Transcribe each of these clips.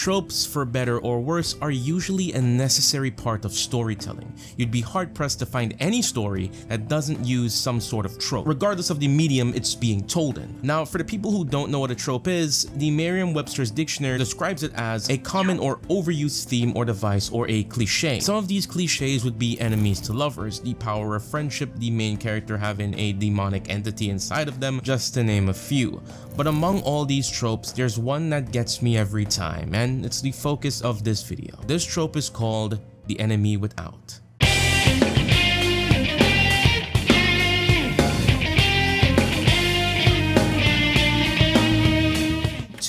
Tropes, for better or worse, are usually a necessary part of storytelling. You'd be hard pressed to find any story that doesn't use some sort of trope, regardless of the medium it's being told in. Now, for the people who don't know what a trope is, the Merriam-Webster's dictionary describes it as a common or overused theme or device or a cliche. Some of these cliches would be enemies to lovers, the power of friendship, the main character having a demonic entity inside of them, just to name a few. But among all these tropes, there's one that gets me every time, and it's the focus of this video. This trope is called the enemy without.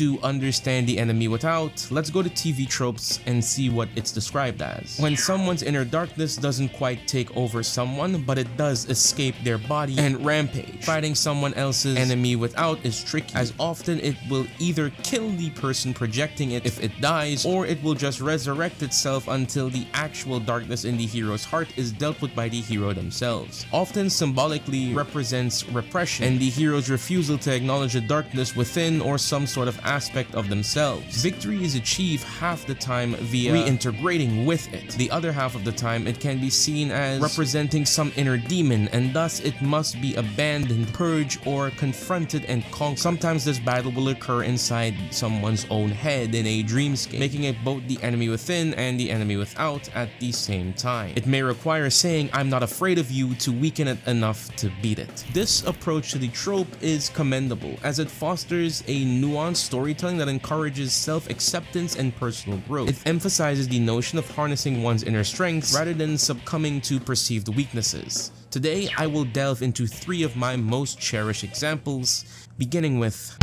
To understand the enemy without, let's go to TV tropes and see what it's described as. When someone's inner darkness doesn't quite take over someone, but it does escape their body and rampage. Fighting someone else's enemy without is tricky, as often it will either kill the person projecting it if it dies, or it will just resurrect itself until the actual darkness in the hero's heart is dealt with by the hero themselves. Often symbolically represents repression and the hero's refusal to acknowledge the darkness within or some sort of aspect of themselves. Victory is achieved half the time via reintegrating with it. The other half of the time it can be seen as representing some inner demon and thus it must be abandoned, purged, or confronted and conquered. Sometimes this battle will occur inside someone's own head in a dreamscape, making it both the enemy within and the enemy without at the same time. It may require saying I'm not afraid of you to weaken it enough to beat it. This approach to the trope is commendable as it fosters a nuanced storytelling that encourages self-acceptance and personal growth. It emphasizes the notion of harnessing one's inner strengths rather than succumbing to perceived weaknesses. Today, I will delve into three of my most cherished examples, beginning with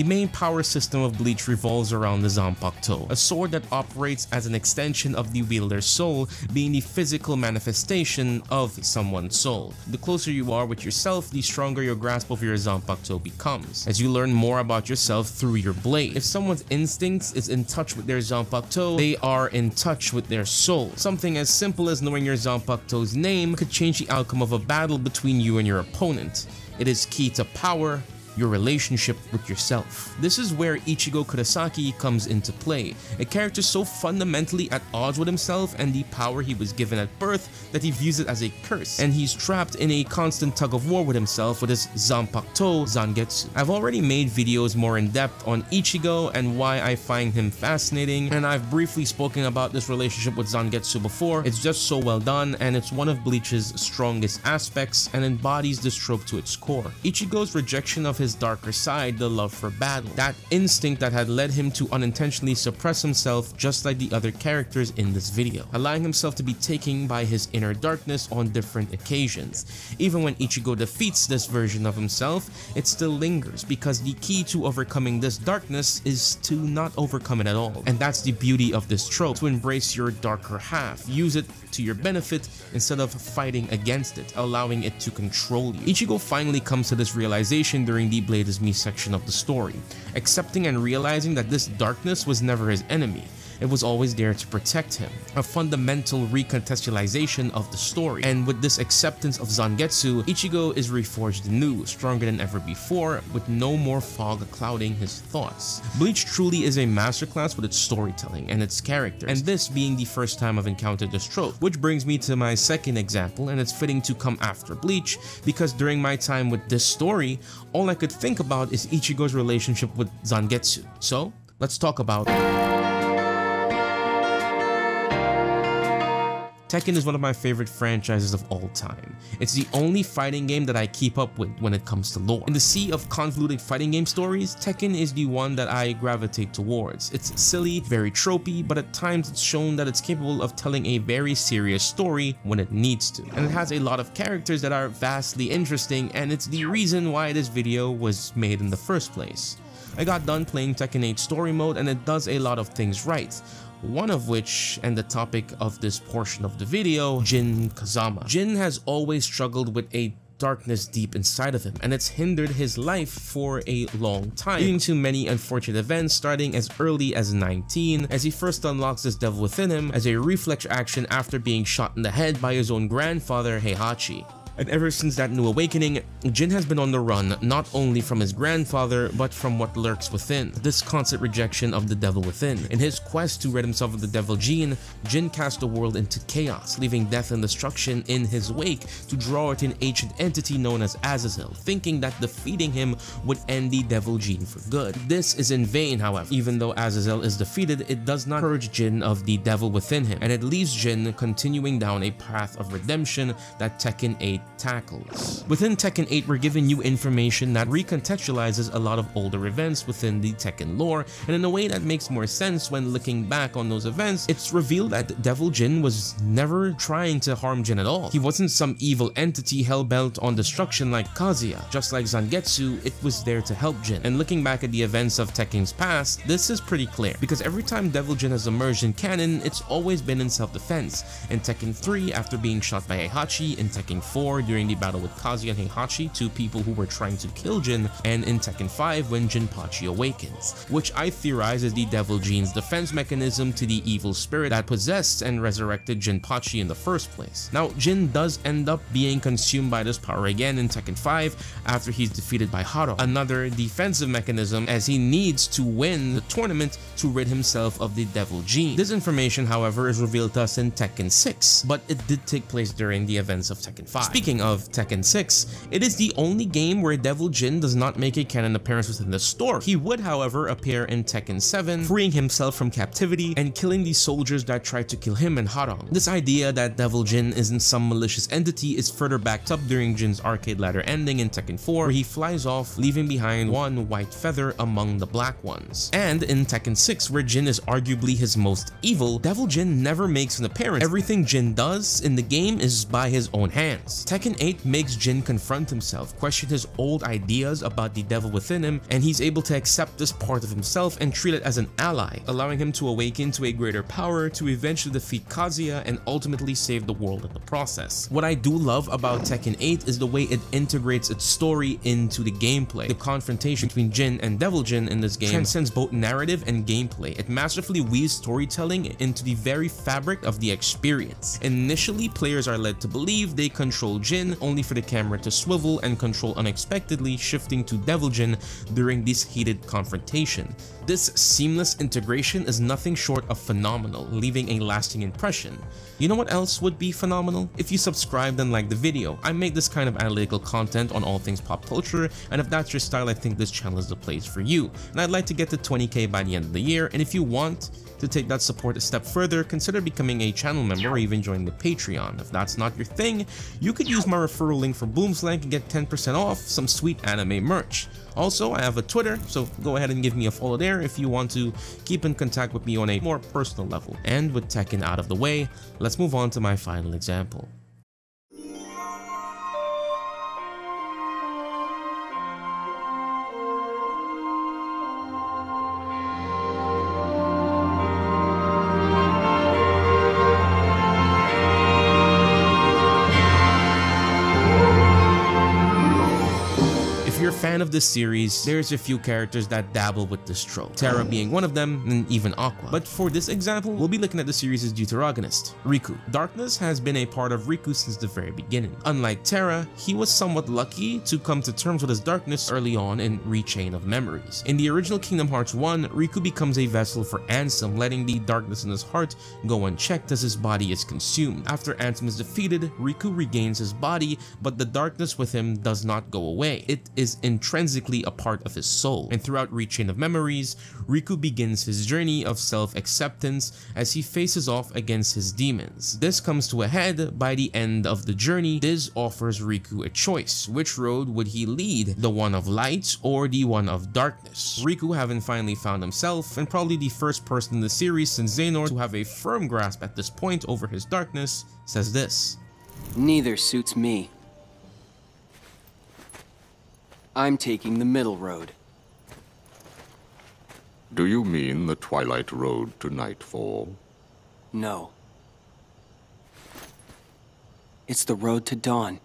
The main power system of Bleach revolves around the Zanpakuto, a sword that operates as an extension of the wielder's soul, being the physical manifestation of someone's soul. The closer you are with yourself, the stronger your grasp of your Zanpakuto becomes, as you learn more about yourself through your blade. If someone's instincts is in touch with their Zanpakuto, they are in touch with their soul. Something as simple as knowing your Zanpakuto's name could change the outcome of a battle between you and your opponent. It is key to power, your relationship with yourself. This is where Ichigo Kurosaki comes into play, a character so fundamentally at odds with himself and the power he was given at birth that he views it as a curse, and he's trapped in a constant tug of war with himself with his Zanpakuto Zangetsu. I've already made videos more in depth on Ichigo and why I find him fascinating, and I've briefly spoken about this relationship with Zangetsu before. It's just so well done, and it's one of Bleach's strongest aspects and embodies this trope to its core. Ichigo's rejection of his darker side, the love for battle. That instinct that had led him to unintentionally suppress himself just like the other characters in this video, allowing himself to be taken by his inner darkness on different occasions. Even when Ichigo defeats this version of himself, it still lingers because the key to overcoming this darkness is to not overcome it at all. And that's the beauty of this trope, to embrace your darker half, use it to your benefit instead of fighting against it, allowing it to control you. Ichigo finally comes to this realization during the Blade is Me section of the story, accepting and realizing that this darkness was never his enemy, it was always there to protect him. A fundamental recontextualization of the story. And with this acceptance of Zangetsu, Ichigo is reforged anew, stronger than ever before, with no more fog clouding his thoughts. Bleach truly is a masterclass with its storytelling and its characters, and this being the first time I've encountered this trope, which brings me to my second example, and it's fitting to come after Bleach, because during my time with this story, all I could think about is Ichigo's relationship with Zangetsu. So, let's talk about Tekken is one of my favorite franchises of all time. It's the only fighting game that I keep up with when it comes to lore. In the sea of convoluted fighting game stories, Tekken is the one that I gravitate towards. It's silly, very tropey, but at times it's shown that it's capable of telling a very serious story when it needs to. And it has a lot of characters that are vastly interesting and it's the reason why this video was made in the first place. I got done playing Tekken 8 story mode and it does a lot of things right one of which, and the topic of this portion of the video, Jin Kazama. Jin has always struggled with a darkness deep inside of him and it's hindered his life for a long time, leading to many unfortunate events starting as early as 19 as he first unlocks this devil within him as a reflex action after being shot in the head by his own grandfather Heihachi. And ever since that new awakening, Jin has been on the run not only from his grandfather, but from what lurks within, this constant rejection of the devil within. In his quest to rid himself of the devil gene, Jin cast the world into chaos, leaving death and destruction in his wake to draw it an ancient entity known as Azazel, thinking that defeating him would end the devil gene for good. This is in vain, however. Even though Azazel is defeated, it does not purge Jin of the devil within him, and it leaves Jin continuing down a path of redemption that Tekken 8 tackles. Within Tekken 8, we're giving you information that recontextualizes a lot of older events within the Tekken lore, and in a way that makes more sense when looking back on those events, it's revealed that Devil Jin was never trying to harm Jin at all. He wasn't some evil entity hell-bent on destruction like Kazuya. Just like Zangetsu, it was there to help Jin. And looking back at the events of Tekken's past, this is pretty clear, because every time Devil Jin has emerged in canon, it's always been in self-defense. In Tekken 3, after being shot by Heihachi, in Tekken 4, during the battle with Kazuya and Heihachi, two people who were trying to kill Jin, and in Tekken 5 when Jinpachi awakens, which I theorize is the Devil Gene's defense mechanism to the evil spirit that possessed and resurrected Jinpachi in the first place. Now, Jin does end up being consumed by this power again in Tekken 5 after he's defeated by Hwoarang, another defensive mechanism as he needs to win the tournament to rid himself of the Devil Gene. This information, however, is revealed to us in Tekken 6, but it did take place during the events of Tekken 5. Speaking of Tekken 6, it is the only game where Devil Jin does not make a canon appearance within the story. He would, however, appear in Tekken 7, freeing himself from captivity and killing the soldiers that tried to kill him and Hwoarang. This idea that Devil Jin isn't some malicious entity is further backed up during Jin's arcade ladder ending in Tekken 4, where he flies off, leaving behind one white feather among the black ones. And in Tekken 6, where Jin is arguably his most evil, Devil Jin never makes an appearance. Everything Jin does in the game is by his own hands. Tekken 8 makes Jin confront himself, question his old ideas about the devil within him, and he's able to accept this part of himself and treat it as an ally, allowing him to awaken to a greater power to eventually defeat Kazuya and ultimately save the world in the process. What I do love about Tekken 8 is the way it integrates its story into the gameplay. The confrontation between Jin and Devil Jin in this game transcends both narrative and gameplay. It masterfully weaves storytelling into the very fabric of the experience. Initially, players are led to believe they control Jin only for the camera to swivel and control unexpectedly shifting to Devil Jin during this heated confrontation. This seamless integration is nothing short of phenomenal, leaving a lasting impression. You know what else would be phenomenal? If you subscribed and liked the video. I make this kind of analytical content on all things pop culture, and if that's your style, I think this channel is the place for you. And I'd like to get to 20k by the end of the year, and if you want, to take that support a step further, consider becoming a channel member or even joining the Patreon. If that's not your thing, you could use my referral link for Boomslang and get 10% off some sweet anime merch. Also, I have a Twitter, so go ahead and give me a follow there if you want to keep in contact with me on a more personal level. And with Tekken out of the way, let's move on to my final example. Of this series, there's a few characters that dabble with this trope, Terra oh. being one of them, and even Aqua. But for this example, we'll be looking at the series' deuteragonist, Riku. Darkness has been a part of Riku since the very beginning. Unlike Terra, he was somewhat lucky to come to terms with his darkness early on in Rechain of Memories. In the original Kingdom Hearts 1, Riku becomes a vessel for Ansem, letting the darkness in his heart go unchecked as his body is consumed. After Ansem is defeated, Riku regains his body, but the darkness with him does not go away. It is in intrinsically a part of his soul. And throughout Rechain of Memories, Riku begins his journey of self-acceptance as he faces off against his demons. This comes to a head by the end of the journey. This offers Riku a choice. Which road would he lead? The one of light or the one of darkness? Riku having finally found himself and probably the first person in the series since Xehanort to have a firm grasp at this point over his darkness says this. Neither suits me. I'm taking the middle road. Do you mean the Twilight Road to Nightfall? No. It's the road to dawn.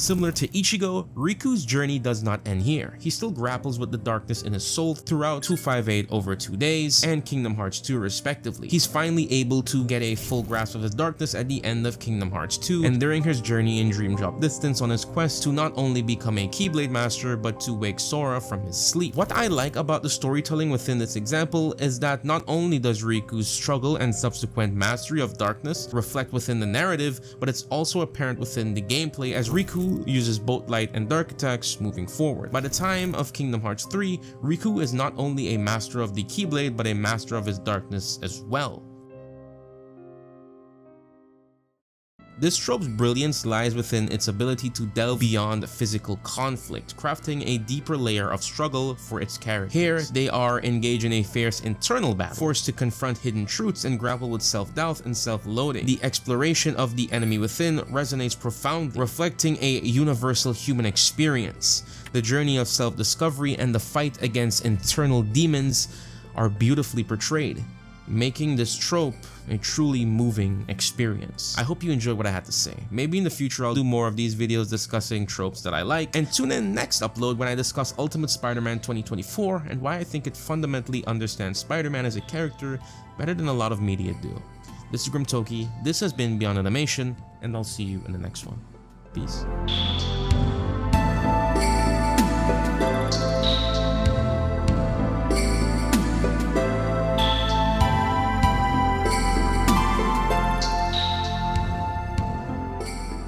Similar to Ichigo, Riku's journey does not end here. He still grapples with the darkness in his soul throughout 258 over two days and Kingdom Hearts 2 respectively. He's finally able to get a full grasp of his darkness at the end of Kingdom Hearts 2 and during his journey in Dream Drop Distance on his quest to not only become a Keyblade Master but to wake Sora from his sleep. What I like about the storytelling within this example is that not only does Riku's struggle and subsequent mastery of darkness reflect within the narrative, but it's also apparent within the gameplay as Riku uses both light and dark attacks moving forward. By the time of Kingdom Hearts 3, Riku is not only a master of the Keyblade but a master of his darkness as well. This trope's brilliance lies within its ability to delve beyond physical conflict, crafting a deeper layer of struggle for its characters. Here, they are engaged in a fierce internal battle, forced to confront hidden truths and grapple with self-doubt and self-loathing. The exploration of the enemy within resonates profoundly, reflecting a universal human experience. The journey of self-discovery and the fight against internal demons are beautifully portrayed making this trope a truly moving experience. I hope you enjoyed what I had to say. Maybe in the future I'll do more of these videos discussing tropes that I like, and tune in next upload when I discuss Ultimate Spider-Man 2024 and why I think it fundamentally understands Spider-Man as a character better than a lot of media do. This is Grimm Toki, this has been Beyond Animation, and I'll see you in the next one. Peace.